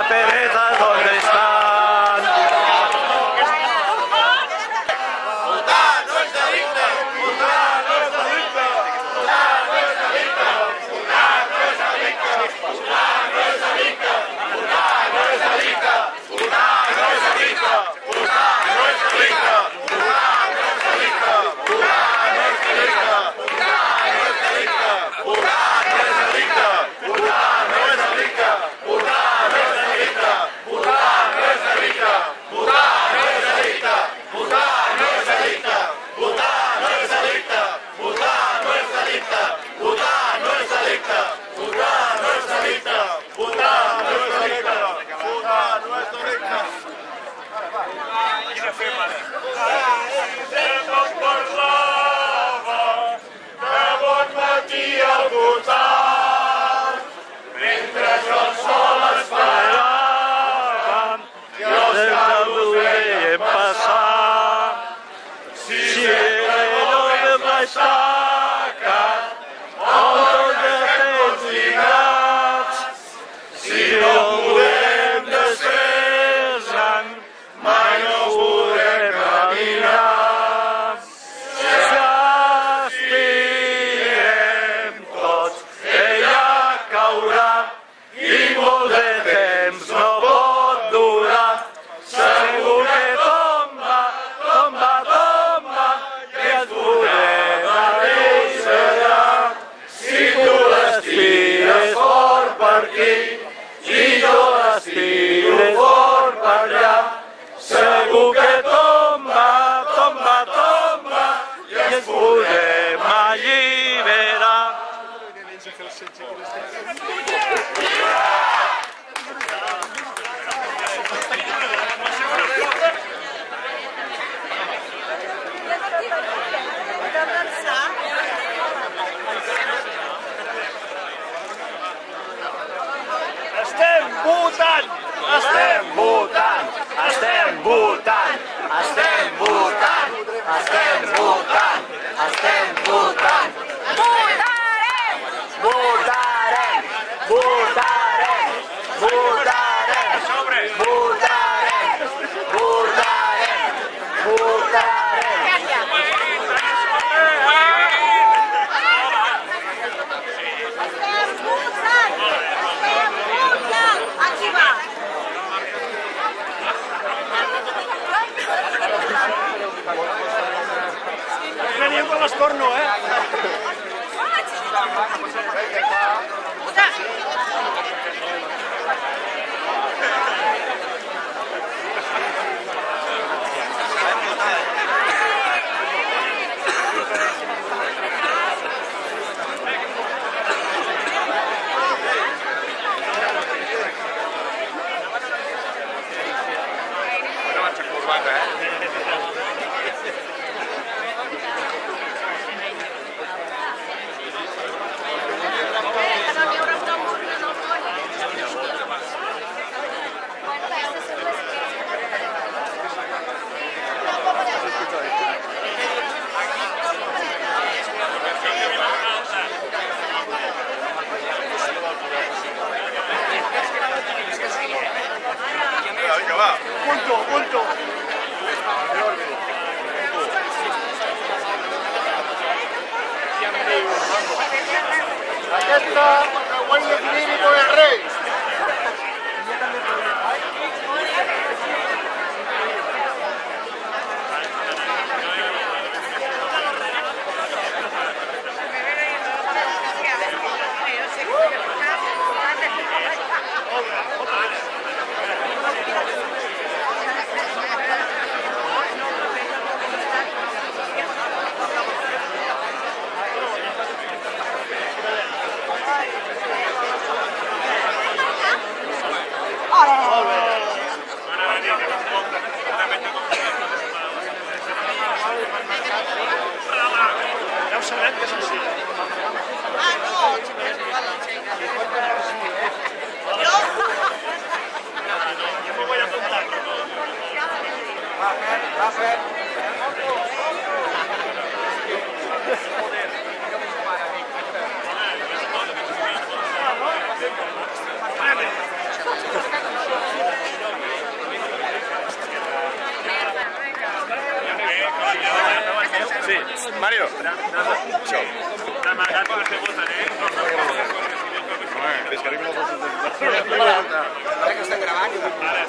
Las paperetas, Islam. L'estorno, eh? Va. Punto, punto. Aquesta guany l'equilibri con el rei.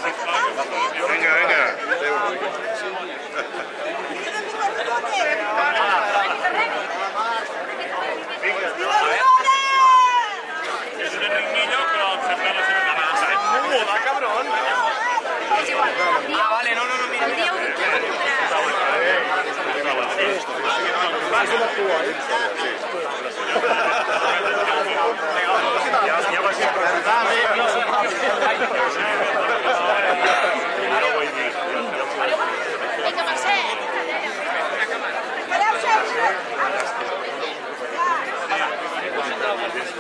Venga, venga. Es un enigmillo, però em sembla la seva amenaça. És molt moda, cabron. Ah, vale, no, no, no, mira. El dia 1 d'octubre compraràs. És una cua, eh? Ja, ja va ser presentar, eh? la gent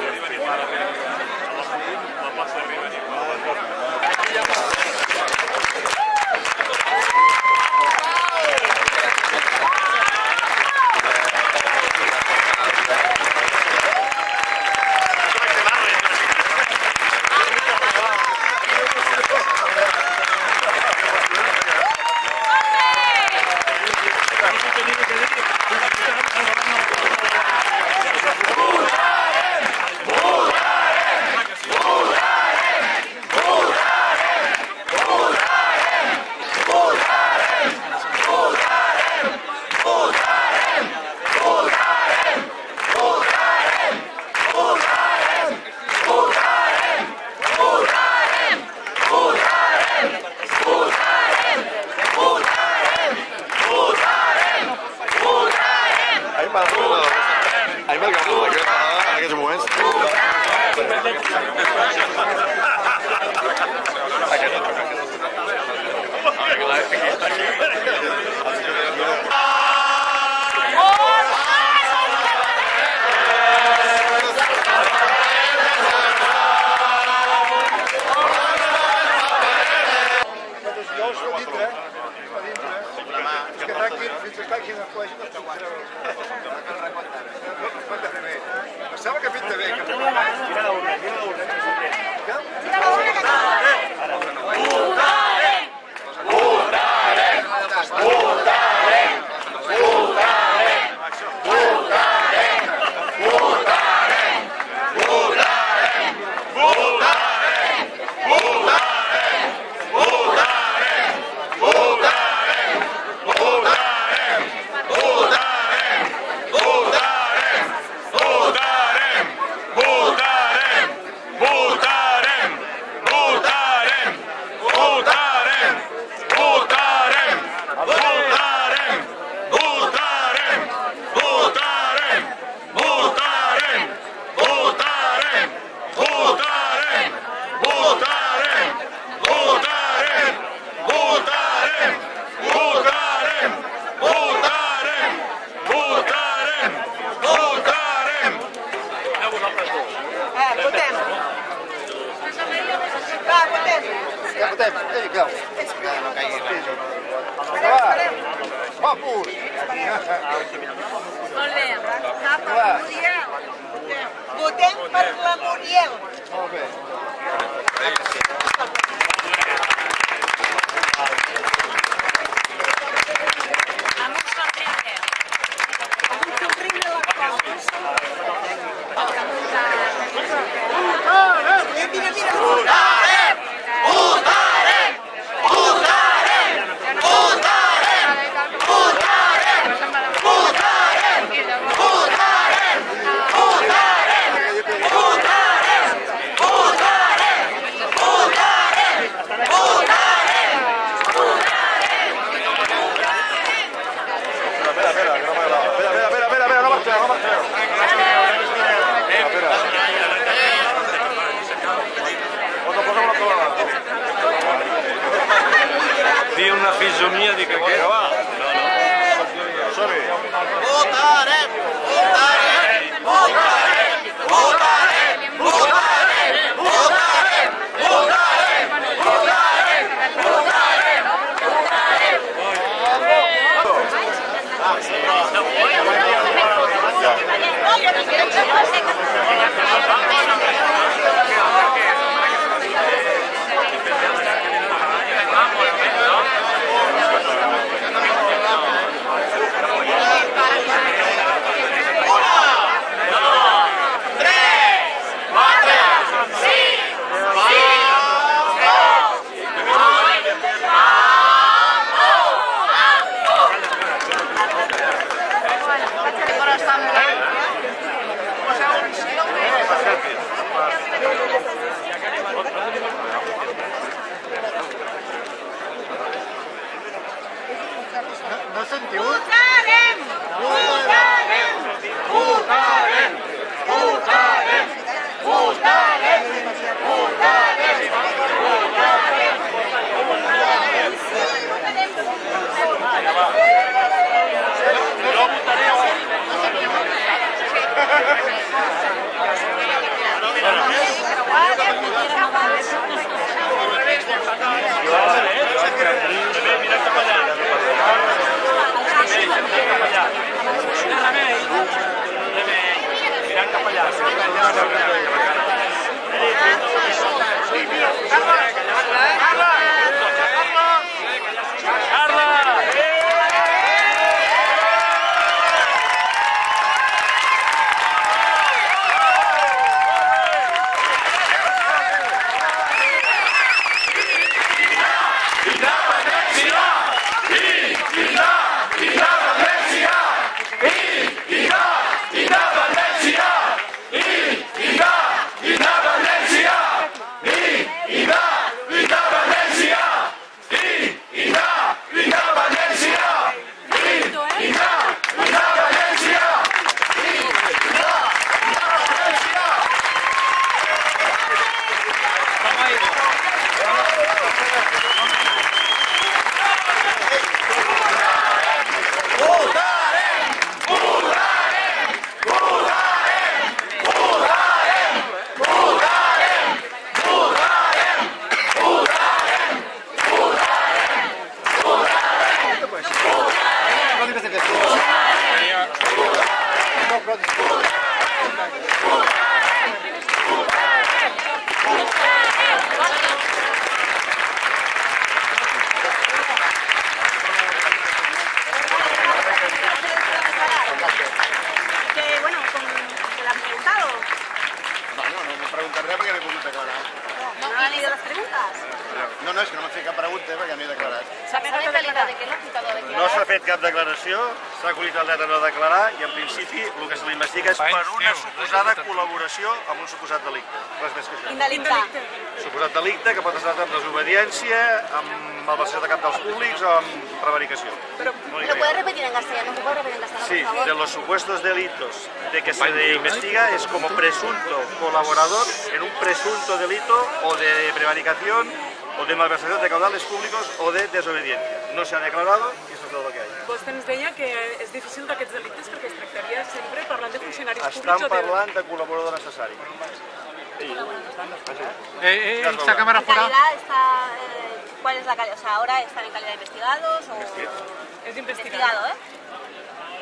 que prepara per la pasta arriba. Carla! Carla! M'he res perquè no he pogut declarar. No, no han ido las preguntas. No, no, és que no m'he fet cap pregunta perquè no he declarat. ¿Sabes en realidad de qué no ha quitado de No s'ha fet cap declaració, s'ha acollit el dret a no declarar i en principi el que se li investiga és per una suposada col·laboració amb un suposat delicte. Res més que això. Quin delicte? Suposat delicte que pot estar amb desobediència, amb malversació de cap dels públics o amb prevaricació. Pero, Muy ¿Lo bien. puede repetir en castellano? ¿Me puede repetir en castellano, Sí, por favor? de los supuestos delitos de que se le investiga es como presunto colaborador en un presunto delito o de prevaricación o de malversación de caudales públicos o de desobediencia. No se ha declarado y eso es todo lo que hay. Vostè ens deia que és difícil d'aquests delictes perquè es tractaria sempre parlant de funcionaris Estan públics o de... parlant de col·laborador necessari. Eh, eh, esta cámara fuera. está eh, ¿Cuál es la calidad? O sea, ahora están en calidad de investigados o Es investigado. investigado, ¿eh?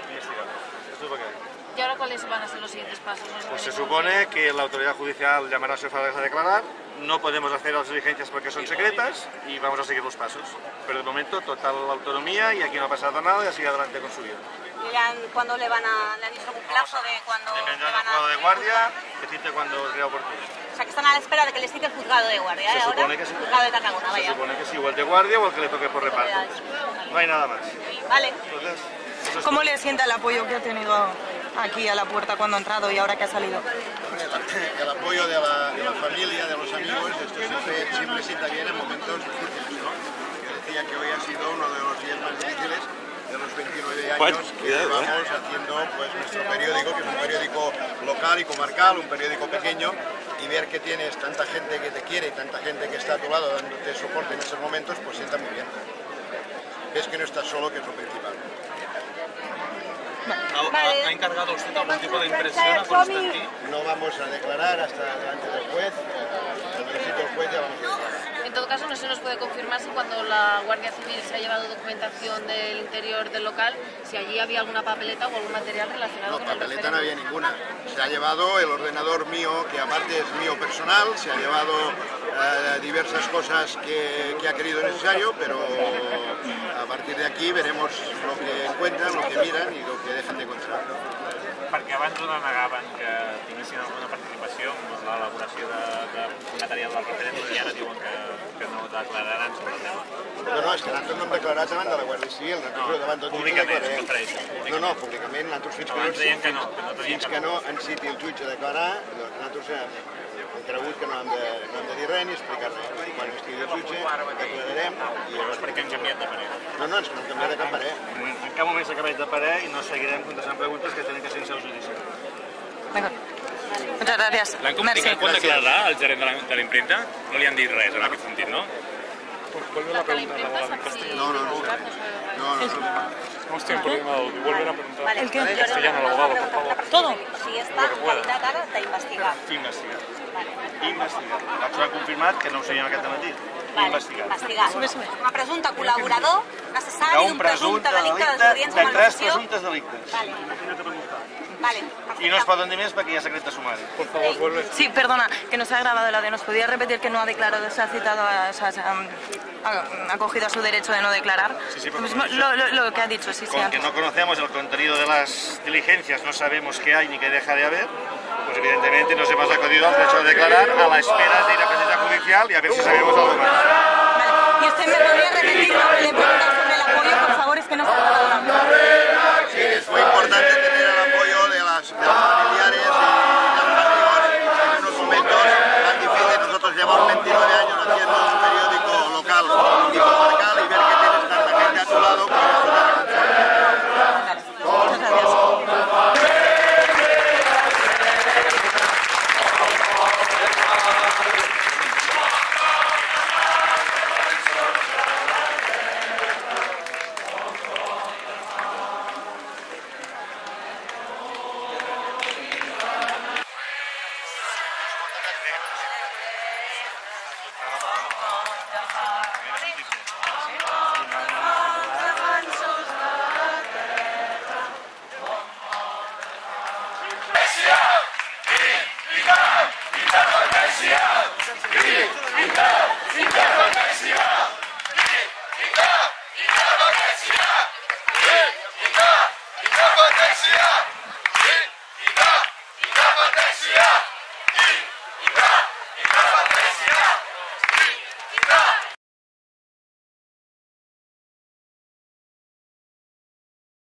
Investigado. Esto es lo que hay. ¿Y ahora cuáles van a ser los siguientes pasos? Pues se supone que la autoridad judicial llamará a padres a declarar, no podemos hacer las diligencias porque son secretas y vamos a seguir los pasos. Pero de momento total autonomía y aquí no ha pasado nada y a seguir adelante con su vida. ¿Y le han- ¿Cuándo le van a, le han dicho algún plazo de cuándo Dependerá del juzgado de guardia, decirte cuando sea oportuno. O sea, que están a la espera de que les cite el juzgado de guardia, Se ¿eh? Ahora, supone que sí. juzgado de Tarragona, Se supone que sí, o el de guardia o el que le toque por reparto. No hay nada más. Vale. Entonces, ¿Cómo le sienta el apoyo que ha tenido aquí a la puerta cuando ha entrado y ahora que ha salido? El apoyo de la, de la familia, de los amigos, esto siempre, siempre sienta bien en momentos difíciles, ¿no? Yo decía que hoy ha sido uno de los días más difíciles de los 29 años que llevamos haciendo pues, nuestro periódico, que es un periódico local y comarcal, un periódico pequeño, y ver que tienes tanta gente que te quiere y tanta gente que está a tu lado dándote soporte en esos momentos, pues sienta muy bien. Ves que no estás solo, que es lo principal. ¿Ha encargado usted algún tipo de impresión a Constantí? No vamos a declarar hasta delante del juez, eh, cuando necesite el juez ya vamos a declarar. En todo caso, no se nos puede confirmar si cuando la Guardia Civil se ha llevado documentación del interior del local, si allí había alguna papeleta o algún material relacionado No, con el papeleta no había ninguna. Se ha llevado el ordenador mío, que aparte es mío personal, se ha llevado eh, diversas cosas que, que ha querido necesario, pero a partir de aquí veremos lo que encuentran, lo que miran y lo que dejan de encontrar. Perquè abans no negaven que tinguessin alguna participació en l'elaboració de, de material del referèndum i ara diuen que, que no declararan sobre el tema. Però no, és que nosaltres no hem declarat davant de la Guàrdia Civil, nosaltres No, davant jutge públicament, es refereix, No, no, públicament, nosaltres fins que no, que no, que no fins que no. ens citi el jutge a declarar, doncs nosaltres cregut que no hem, de, no hem de dir res ni explicar res. Quan estigui el jutge declararem i llavors... perquè han canviat de parer. No, no, és que no hem canviat de cap parer. En cap moment s'ha canviat de parer i no seguirem contestant preguntes que tenen que ser en seu judicial. Venga. Muchas gracias. L'han Merci. comunicat quan declararà el gerent de l'impremta? No li han dit res en aquest sentit, no? La que la imprenta sap si... No, no, no. No sé. No, no, no. Estamos en problema de volver a preguntar. Vale. ¿El qué? Yo Castellano, le- el abogado, por favor. Todo. O sigui, està en qualitat ara d'investigar. Investigar. Investigar. Això ha confirmat que no ho sabíem aquest matí. Vale, Investigar. investigar. Com a presumpte col·laborador necessari d'un presumpte delicte de desobediència de tres presumptes delictes. Vale. Vale. I no es poden dir més perquè hi ha secret de sumari. Sí, perdona, que no se ha grabado el audio. ¿Nos podía repetir que no ha declarado, se ha citado, a- o sea, se ha, ha- ha cogido a su derecho de no declarar? Sí, sí, por Lo favor. lo, lo- lo que ha dicho, sí, sí. Con que antes. no conocemos el contenido de las diligencias, no sabemos qué hay ni qué deja de haber, pues evidentemente nos hemos acudido al derecho a declarar a la espera de ir a presencia y a ver si sabemos algo más. Vale. ¿Y usted me podría repetir lo que le